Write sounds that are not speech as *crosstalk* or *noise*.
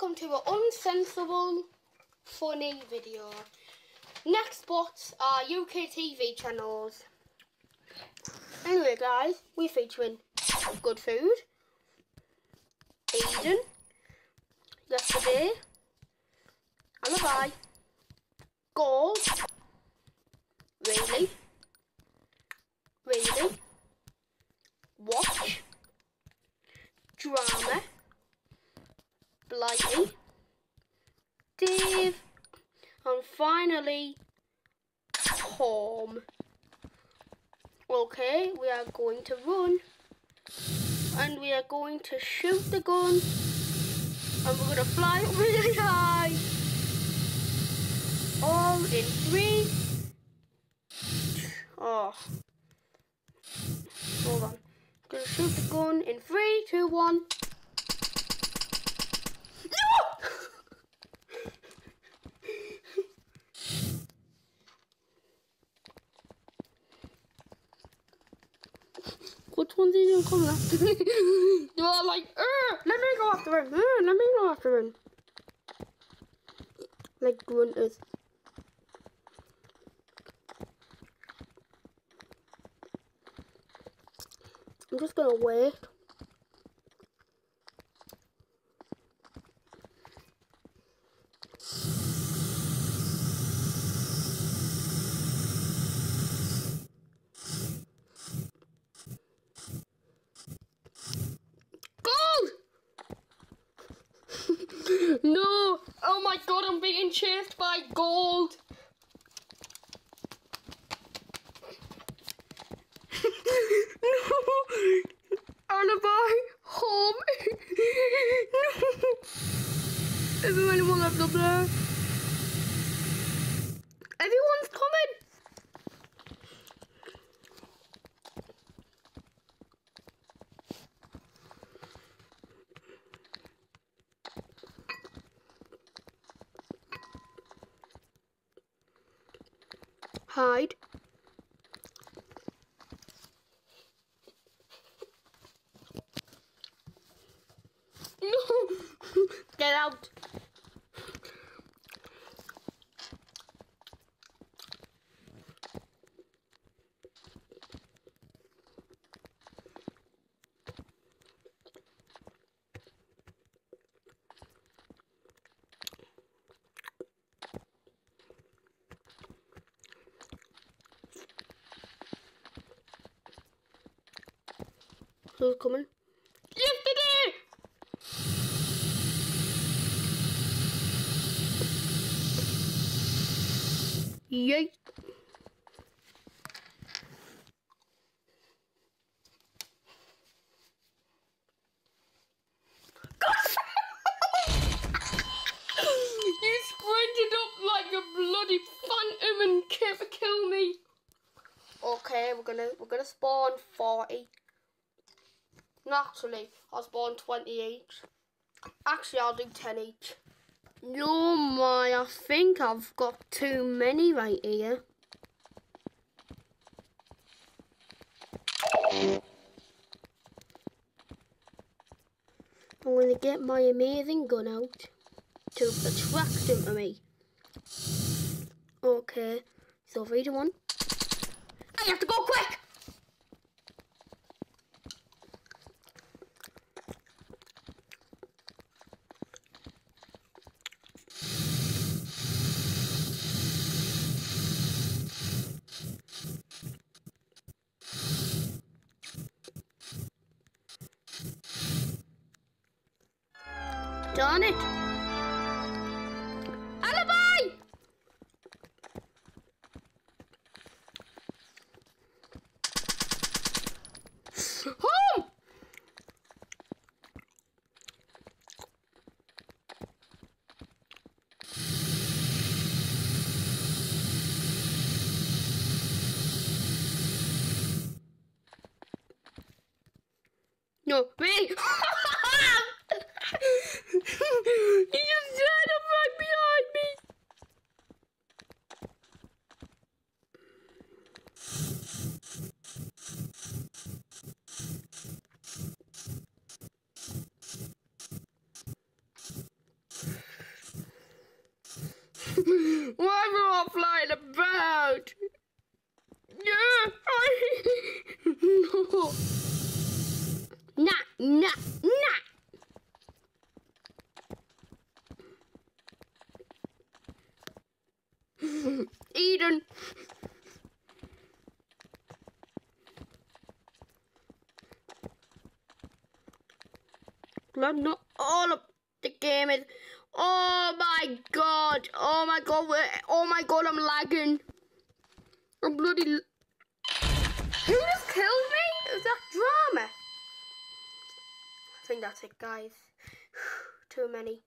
welcome to an unsensible, funny video. Nextbots are UK TV channels. Anyway guys, we're featuring Good Food, Eden, Yesterday, Alibi, Gold, Really, Really, Watch, Drama, Blighty, Dave, and finally, Home. Okay, we are going to run, and we are going to shoot the gun, and we're going to fly *laughs* really high. All in three. Oh. Hold on. Gonna shoot the gun in three, two, one. 20 didn't come after me. they were like, øh, let me go after him. Øh, let me go after him. Like grunters. I'm just gonna wait. I'm being chased by gold! *laughs* *laughs* no! Alibi! Home! no! Is there anyone left up there? Hide. *laughs* *laughs* Get out! Who's coming? Yesterday! Yay! you sprinted up like a bloody phantom and kept to kill me. Okay, we're gonna we're gonna spawn forty. No, actually, I was born twenty each. Actually, I'll do ten each. No, my, I think I've got too many right here. I'm going to get my amazing gun out to attract them to me. Okay, so to one. I have to go quick! Darn it! Alibi! Home! No, wait! *laughs* he just died up right behind me! Why am I flying about? Yeah, *laughs* no. Nah, nah, nah. Eden. Glad not all of the game is. Oh my god! Oh my god! Oh my god! I'm lagging. I'm bloody. Who just killed me? Is that drama? I think that's it, guys. *sighs* Too many.